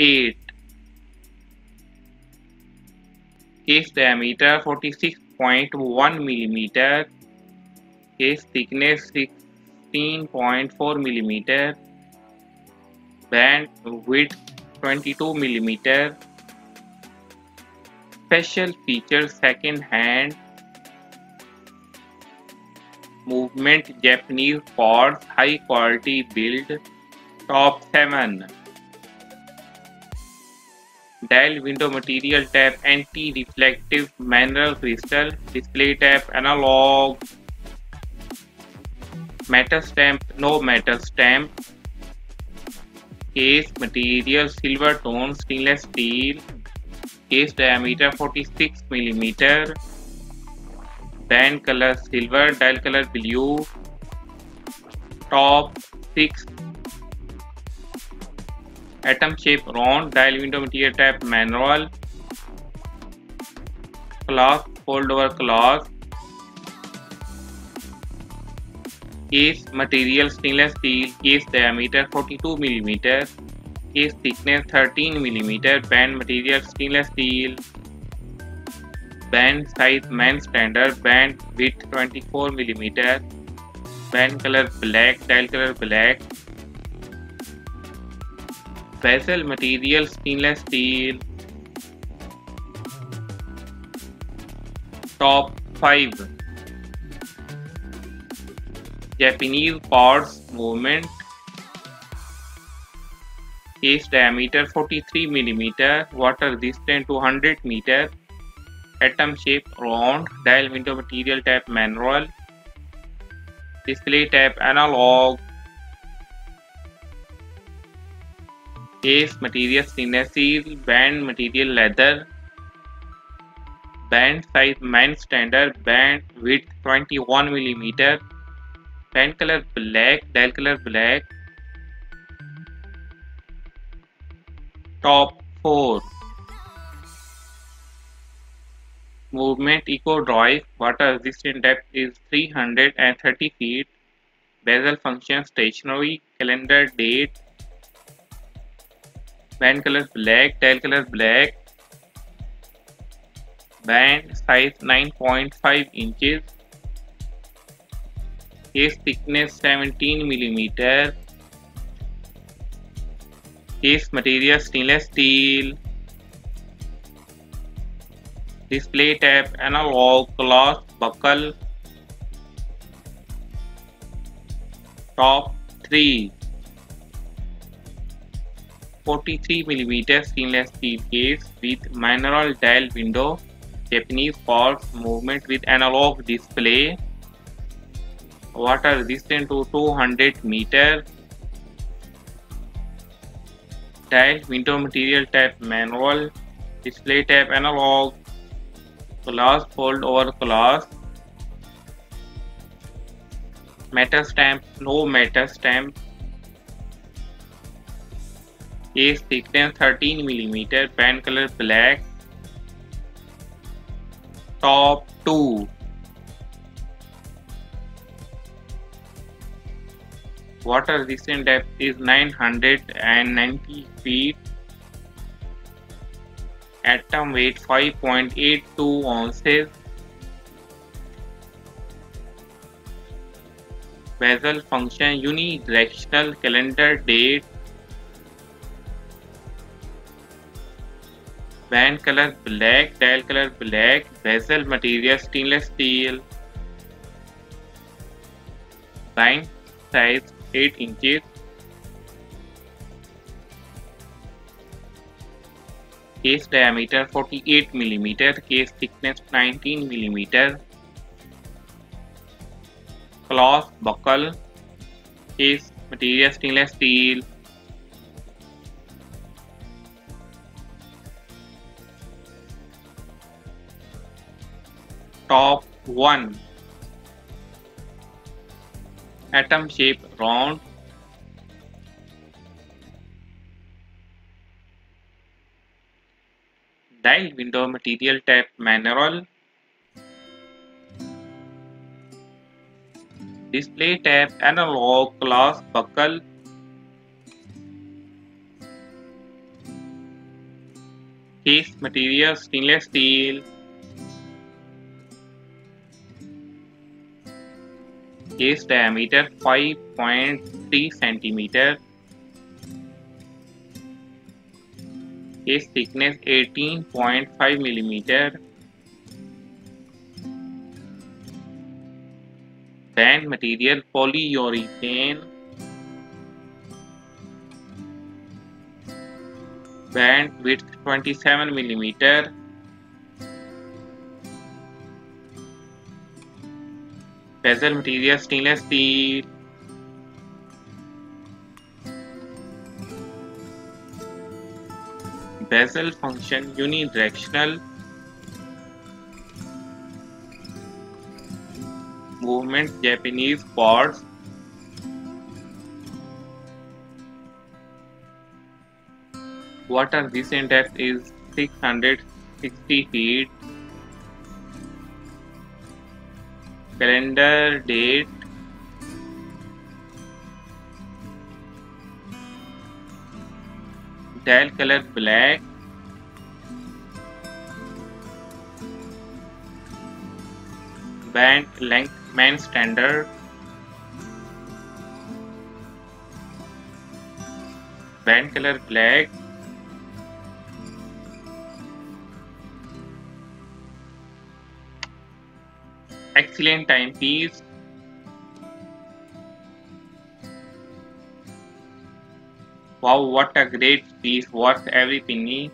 8 case diameter 46.1 millimeter case thickness 16.4 millimeter band width 22 millimeter special features second hand movement Japanese parts high quality build top 7 dial window material tab anti-reflective mineral crystal display tab analog metal stamp no metal stamp case material silver tone stainless steel case diameter 46 millimeter band color silver dial color blue top 6 atom shape round dial window material type manual cloth fold over cloth case material stainless steel case diameter 42 millimetre case thickness 13 millimetre band material stainless steel band size man standard band with 24 millimetre band colour black dial colour black bezel material stainless steel. Top 5 Japanese parts movement. Case diameter 43 millimeter. Water resistant to 100 meter. Atom shape round. Dial window material type manual. Display type analog case material stainless steel band material leather band size man standard band width 21 millimeter band color black dial color black. Top 4 movement eco drive water resistant depth is 330 feet. Bezel function stationary calendar date band color black dial color black. Band size 9.5 inches. Case thickness 17 millimeter. Case material stainless steel. Display tab analog cloth buckle. Top 3 43 millimeter stainless steel case with mineral dial window Japanese parts movement with analog display water resistant to 200 meter dial window material type manual display type analog glass fold over glass metal stamp no metal stamp case thickness 13 millimeter band color black top 2 water resistant depth is 990 feet atom weight 5.82 ounces bezel function unidirectional calendar date band colour black dial colour black bezel material stainless steel line size 8 inch case diameter 48 millimetre case thickness 19 millimetre cloth buckle case material stainless steel top 1 atom shape round. Dial window material type mineral display tab analog glass buckle. Case material stainless steel. Case diameter 5.3 centimeter. Case thickness 18.5 millimeter. Band material polyurethane. Band width 27 millimeter. Bezel material stainless steel. Bezel function unidirectional. Movement Japanese chords. Water recent depth is 660 feet. Calendar date dial colour black band length man standard band colour black excellent timepiece wow what a great piece. Worth every penny